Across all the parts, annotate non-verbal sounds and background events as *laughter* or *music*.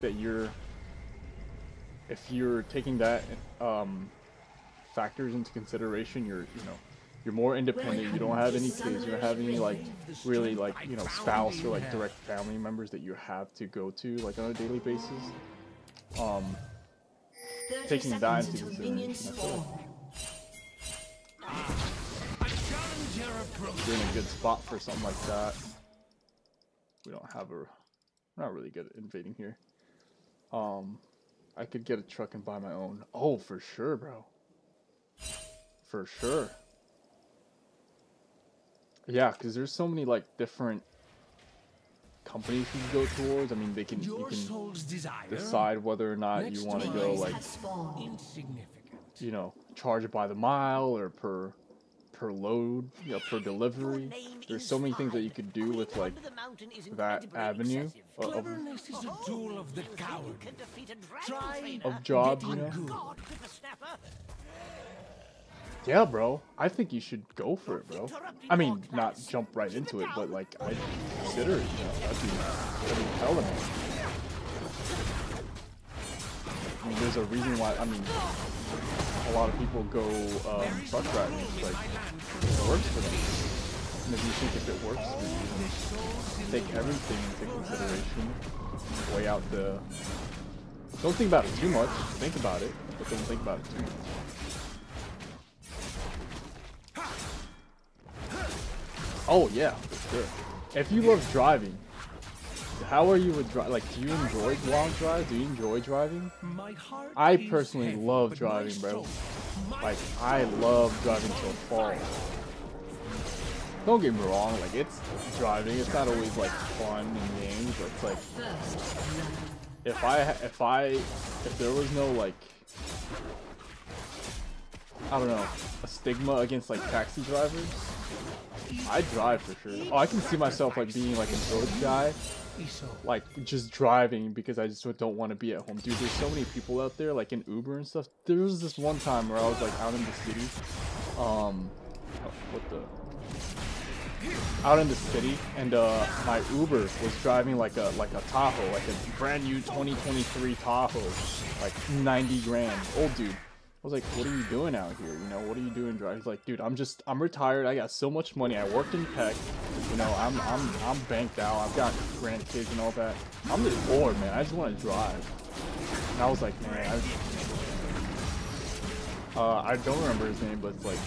that you're if you're taking that um, factors into consideration, you're you know you're more independent. You don't have any kids. You don't have any like really like you know spouse or like direct family members that you have to go to like on a daily basis. Um, taking that into consideration, you're in a good spot for something like that. We don't have a, we're not really good at invading here. Um, I could get a truck and buy my own. Oh, for sure, bro. For sure. Yeah, because there's so many like different companies you can go towards. I mean, they can you can decide whether or not you want to go like you know charge by the mile or per per load, you know, per delivery. There's so many things that you could do with like that avenue uh, of, of, of jobs, you know. Yeah, bro. I think you should go for it, bro. I mean, not jump right into it, but like I consider it. You know, that'd be that'd be hella. I mean, there's a reason why. I mean, a lot of people go um, truck driving. It's like it works for them. And if you think if it works for you, take everything into consideration. Weigh out the. Don't think about it too much. Think about it, but don't think about it too much. Oh yeah, for sure. If you love driving, how are you with dri like do you enjoy long drives? Do you enjoy driving? I personally love driving, bro. Like I love driving till fall. Don't get me wrong, like it's driving, it's not always like fun and games, but it's like if I if I if there was no like I don't know, a stigma against like taxi drivers, I drive for sure. Oh, I can see myself like being like an village guy, like just driving because I just don't want to be at home. Dude, there's so many people out there like in Uber and stuff. There was this one time where I was like out in the city, um, oh, what the, out in the city, and uh, my Uber was driving like a like a Tahoe, like a brand new 2023 Tahoe, like 90 grand, old dude. I was like, what are you doing out here? You know, what are you doing driving? He's like, dude, I'm just, I'm retired. I got so much money. I worked in tech. You know, I'm, I'm, I'm banked out. I've got grandkids and all that. I'm just bored, man. I just want to drive. And I was like, man, I, uh, I don't remember his name, but it's like,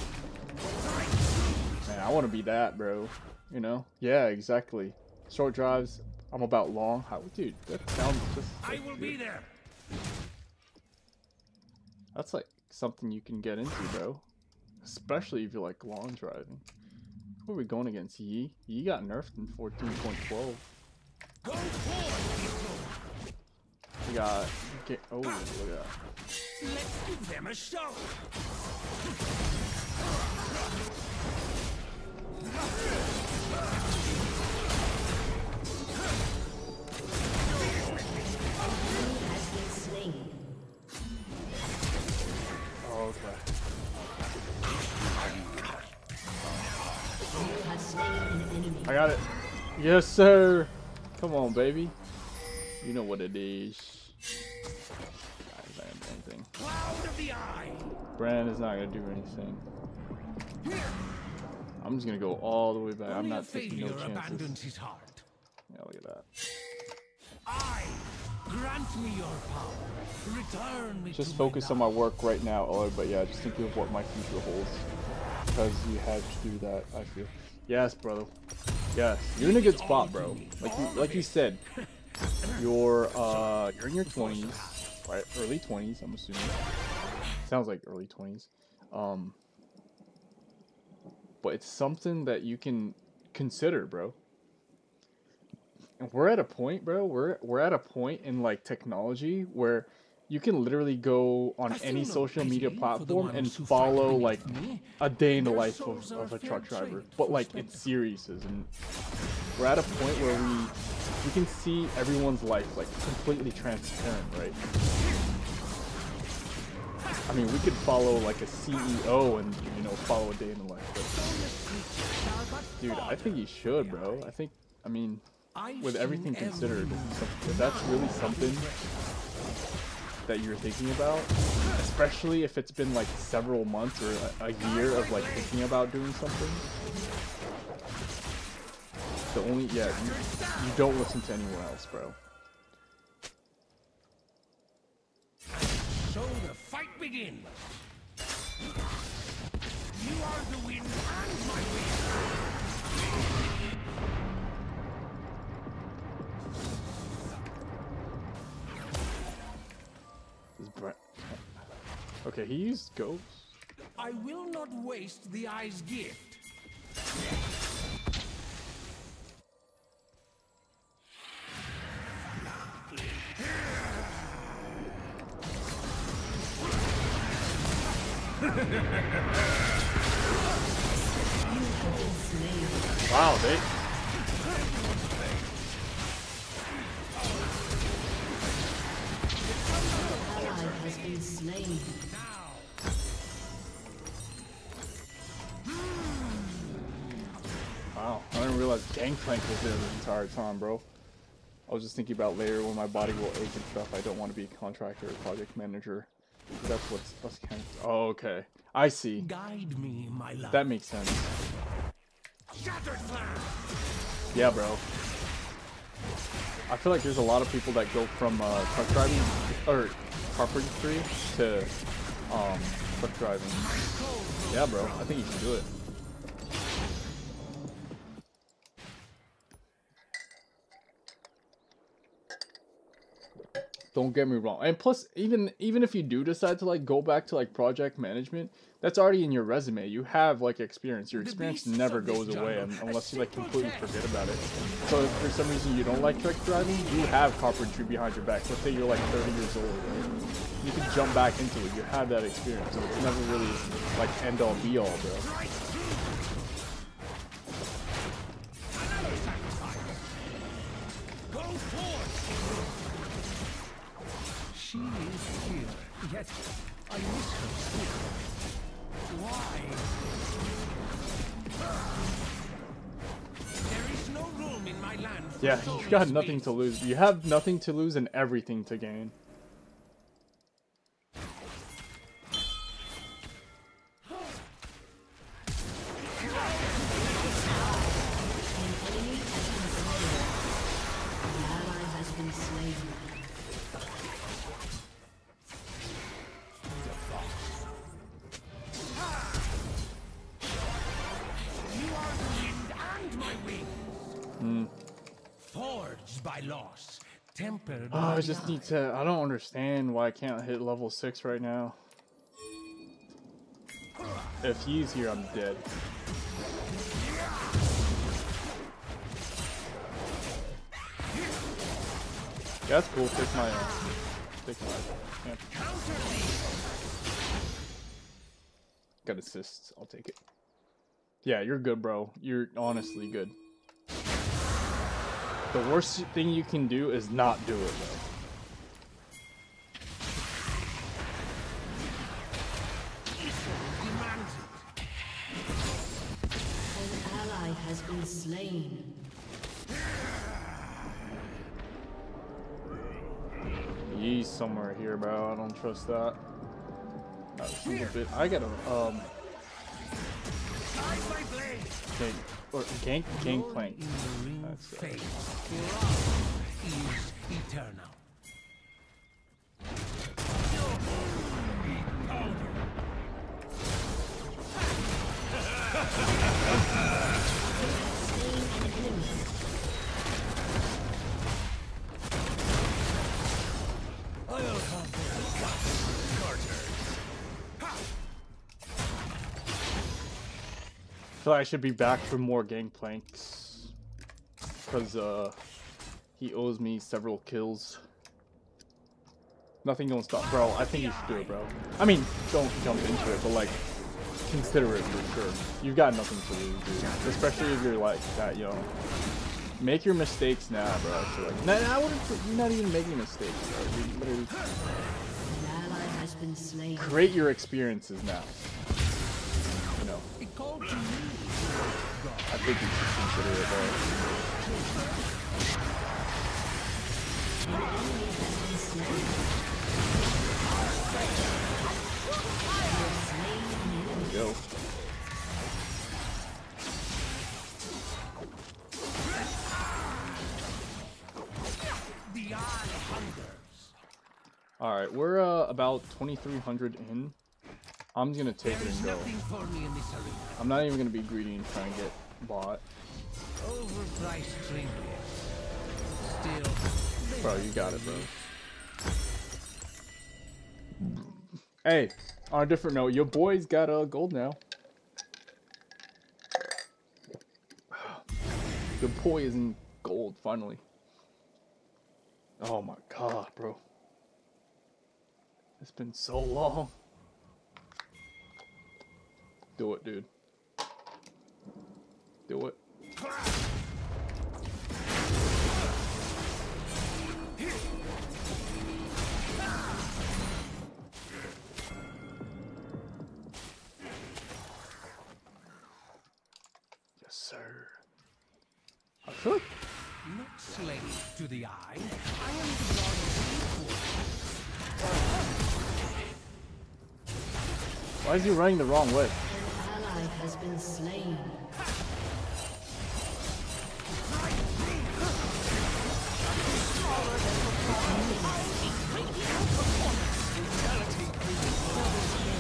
man, I want to be that, bro. You know? Yeah, exactly. Short drives. I'm about long. How, dude, that sounds just. Like, I will be there. That's like something you can get into, bro. Especially if you like long driving. Who are we going against? Yi? Yi got nerfed in 14.12. We got... Get, oh, look at that. Let's give them a show! Yes, sir. Come on, baby. You know what it is. anything. Brand is not gonna do anything. I'm just gonna go all the way back. I'm not taking no chances. Yeah, look at that. I grant me your power. Return me just focus on my work right now, oh, but yeah, just thinking of what my future holds. Because you had to do that, I feel. Yes, bro. Yes, you're in a good spot, bro. Like you, like you said, you're uh, you're in your 20s, right? Early 20s, I'm assuming. Sounds like early 20s. Um, but it's something that you can consider, bro. And we're at a point, bro. We're we're at a point in like technology where you can literally go on any social media platform and follow like a day in the life of, of a truck driver. but like it's series and we're at a point where we we can see everyone's life like completely transparent right? I mean we could follow like a CEO and you know follow a day in the life but dude I think you should bro. I think I mean with everything considered, if that's really something that you're thinking about, especially if it's been like several months or a, a year of like thinking about doing something, the only yeah you, you don't listen to anyone else, bro. So the fight begins. You are the wind. Okay, he used ghost. I will not waste the eye's gift. Wow, they. Gangplank was there the entire time, bro. I was just thinking about later when my body will ache and stuff. I don't want to be a contractor or project manager. That's what's that's kind of. Oh, okay. I see. Guide me, my love. That makes sense. Yeah, bro. I feel like there's a lot of people that go from uh, truck driving or carpentry to um, truck driving. Yeah, bro. I think you should do it. Don't get me wrong. And plus, even even if you do decide to like go back to like project management, that's already in your resume. You have like experience. Your experience never goes away unless you like completely forget about it. So if for some reason you don't like truck driving, you have carpentry behind your back. Let's say you're like 30 years old, right? You can jump back into it. You have that experience. So it's never really like end all be all, bro. Got nothing to lose. You have nothing to lose and everything to gain. Loss, tempered Oh, I just need to. I don't understand why I can't hit level 6 right now. If he's here, I'm dead. Yeah, that's cool. Take my. Uh, take my. Yeah. Got assists. I'll take it. Yeah, you're good, bro. You're honestly good. The worst thing you can do is not do it, though. demands it. An ally has been slain. He's somewhere here, bro. I don't trust that. Not a bit. I gotta um Guide my blade. gank or gank gangplank. That's it. fate. For all is eternal. Feel like I should be back for more gangplanks. Cause uh he owes me several kills. Nothing gonna stop bro, I think you should do it, bro. I mean, don't jump into it, but like consider it for sure. You've got nothing to lose, dude. Especially if you're like that young. Make your mistakes now, bro. I feel like. Nah, I wouldn't. You're not even making mistakes, bro. You literally An ally has been slain. create your experiences now. You know, I think you should consider it, bro. There we go. Hungers. Alright, we're uh, about 2,300 in. I'm gonna take it and go. I'm not even gonna be greedy and try and get bought. Overpriced trinkets. Still, Bro, you got it, bro. Hey, on a different note, your boy's got uh, gold now. Your boy is in gold, finally. Oh my god, bro. It's been so long. Do it, dude. Do it. Yes, sir. I feel like not slave to the eye. I am the god of. Why is he running the wrong way? An ally has been slain.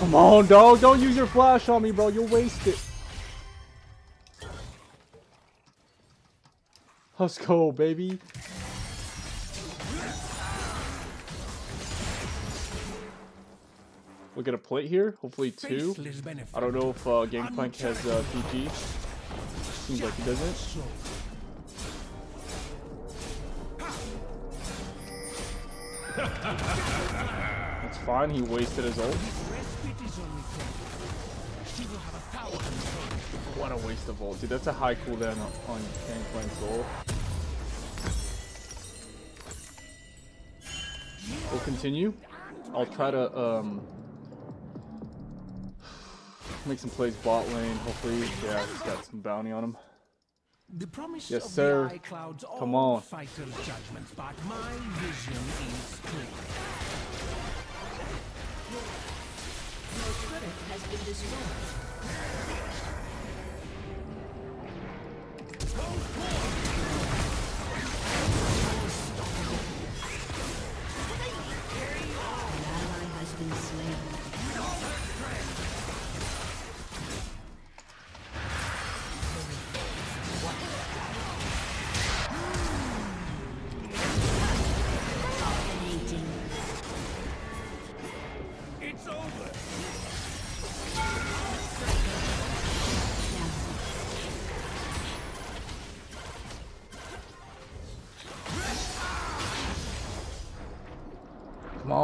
Come on, dog. Don't use your flash on me, bro. You'll waste it. Let's go, baby. We'll get a plate here. Hopefully two. I don't know if uh, Gangplank has uh, PG. Seems like he doesn't. That's fine. He wasted his ult. Respite is only temporary. She will have a thousand souls. What a waste of ult. Dude, that's a high cooldown on Gangplank's ult. We'll continue. I'll try to um make some plays bot lane. Hopefully, yeah, he's got some bounty on him. The promise Yes, of sir. the eye clouds Come on. Has been destroyed.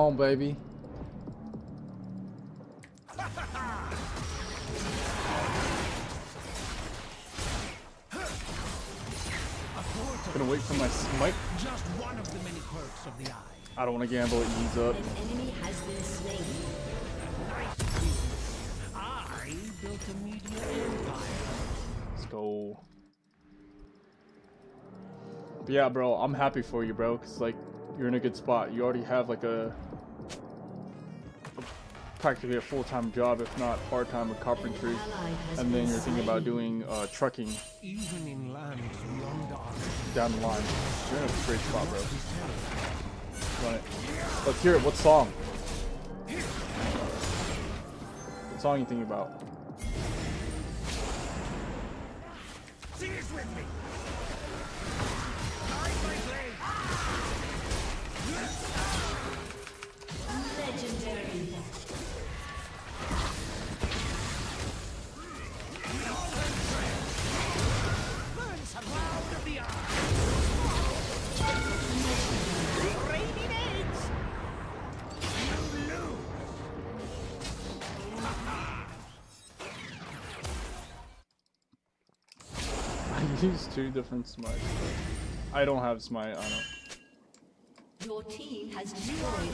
On, baby. Gonna wait for my smite. Just one of the many quirks of the eye. I don't want to gamble it. Ease up. An enemy has been slain. I built a media empire. Let's go. But yeah, bro, I'm happy for you, bro, because, like, you're in a good spot. You already have, like, a, a practically a full-time job, if not part-time with carpentry. And then you're thinking about doing uh, trucking Even in lands down the line. You're in a great spot, bro. Run it. Let's hear it. What song? What song you thinking about? *laughs* I used two different smites. I don't have smite. I don't. Your team has. I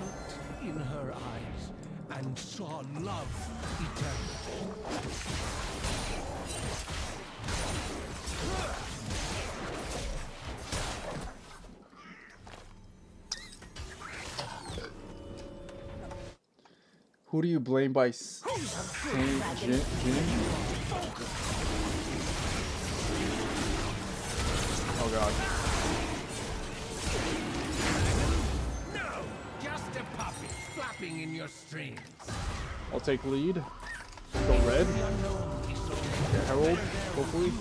looked in her eyes, and saw love eternal. Who do you blame by s- Saint Jin? Jin? Oh god. No, just a puppy flapping in your. I'll take lead. Go red. Herald, hopefully.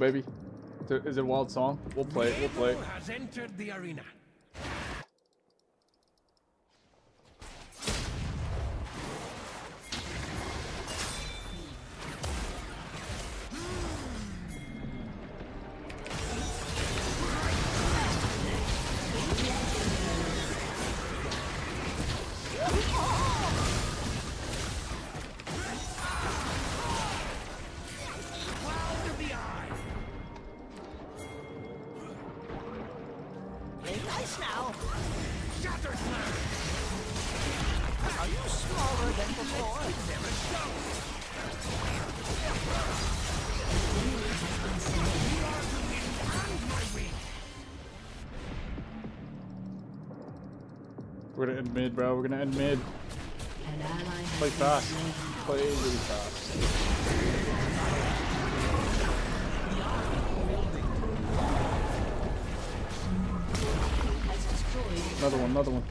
Baby. Is it- a wild song? We'll play it. We'll play it. End mid, bro. We're gonna end mid. Play fast. Play really fast. Another one. Another one.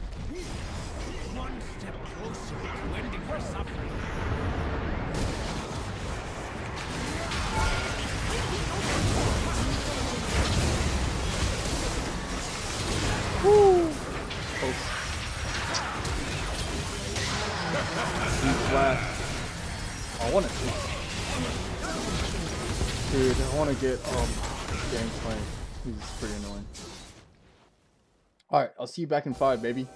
One step closer to ending her suffering. Close. Flash. I want it. Dude, I want to get um Gangplank. He's pretty annoying. Alright, I'll see you back in five, baby.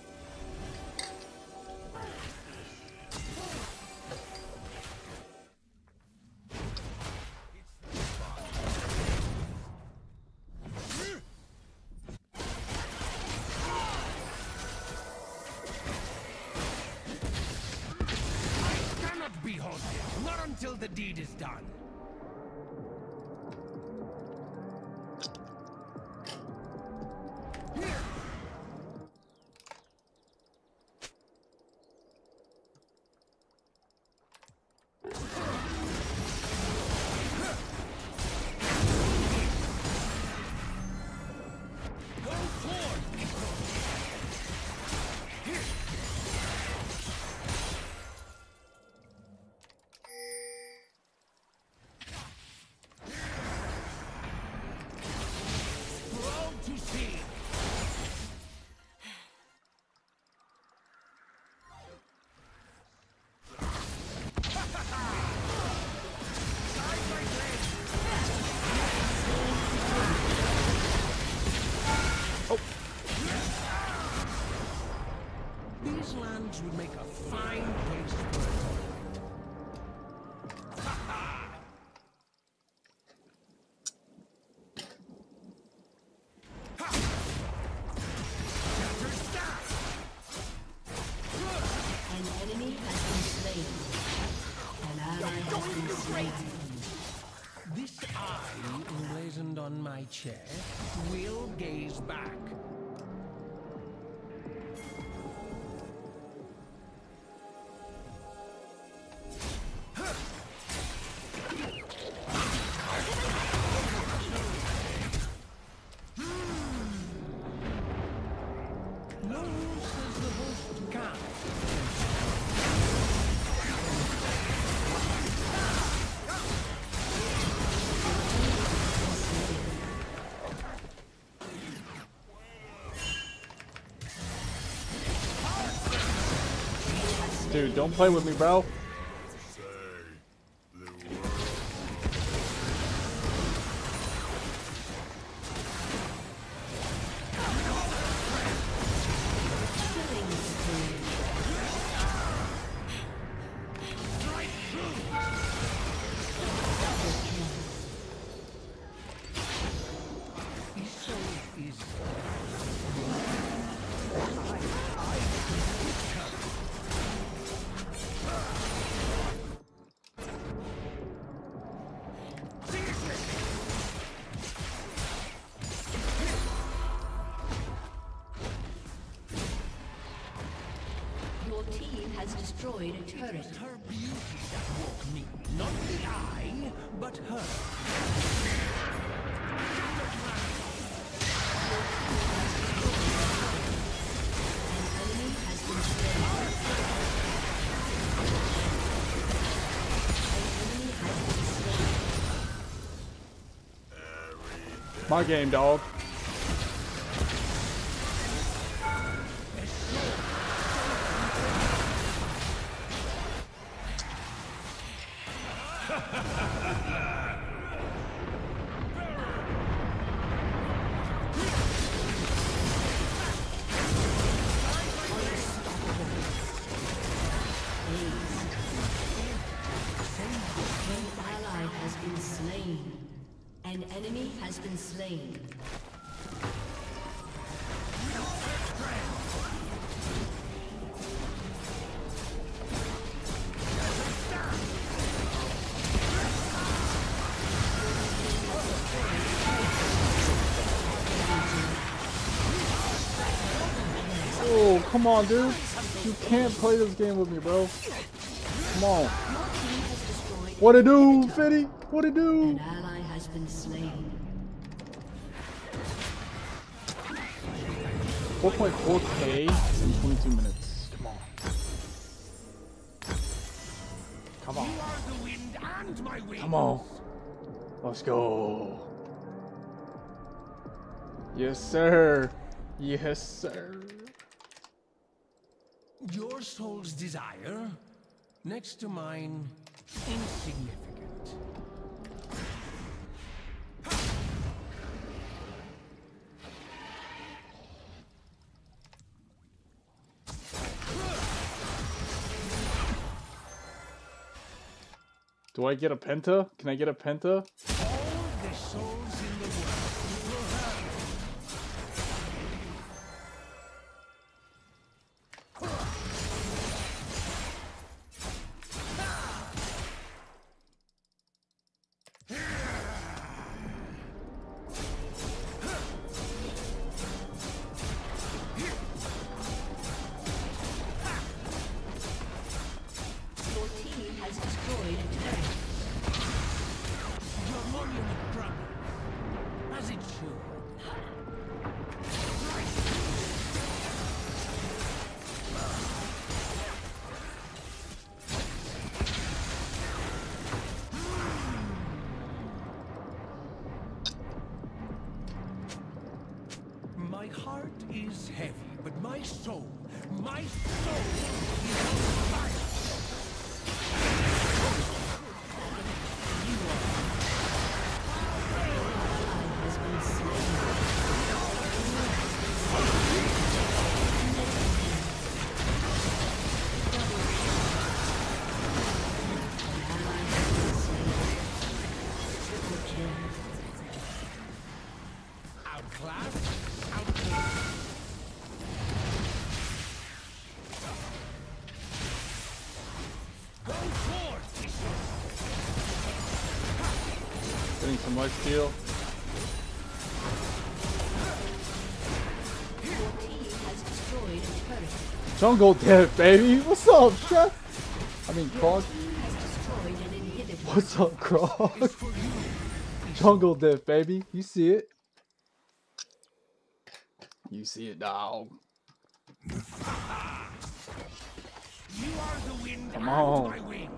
Not until the deed is done. Lands would make a fine place for a tournament. Shatter staff! an enemy has been slain. An ally has been slain. This eye emblazoned on my chest will gaze back. Dude, don't play with me, bro. Destroyed a turret. Her beauty that woke me. Not the eye, but her. An enemy has been slain. An enemy has been slain. My game, dog. Has been slain. Oh, come on, dude. You can't play this game with me, bro. Come on. Your team has destroyed What it do. Fitty? What it do? 4.4k in 22 minutes. Come on. Come on. You are the wind and my wings. Come on. Let's go. Yes, sir. Yes, sir. Your soul's desire, next to mine, insignificant. Do I get a penta? Can I get a penta? My a turret. Jungle Death, baby. What's up, Chef? I mean, Krog. Team has destroyed an inhibitor. What's up, Krog? Jungle Death, baby. You see it. You see it, dog. You are the wind Come on.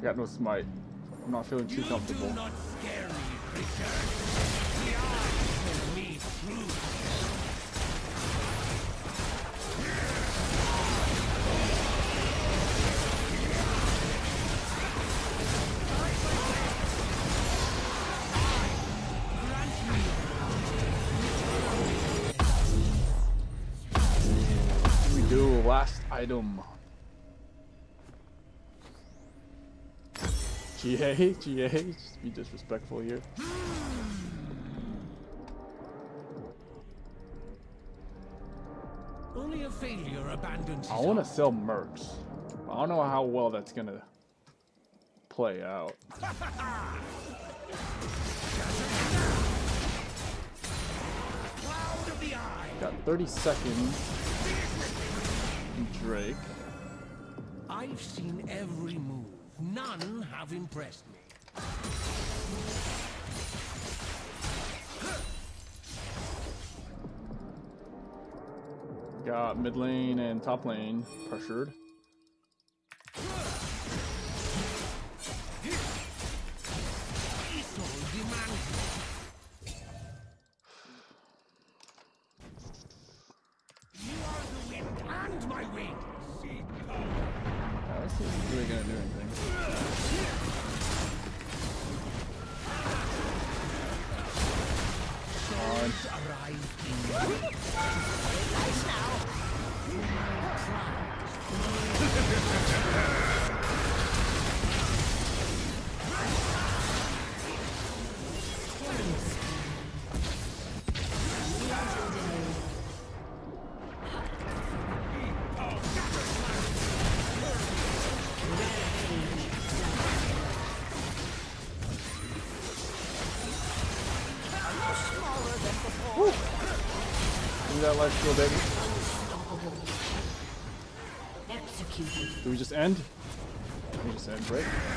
Got no smite. I'm not feeling too You comfortable. do not scare me, creature. The last item. GA, GA, just be disrespectful here. Only a failure abandons I want to sell mercs. I don't know how well that's gonna play out. Cloud of the eye. Got 30 seconds. Drake. I've seen every move. None have impressed me. Got mid lane and top lane pressured. Life steal, baby. Do we just end? We just end, right?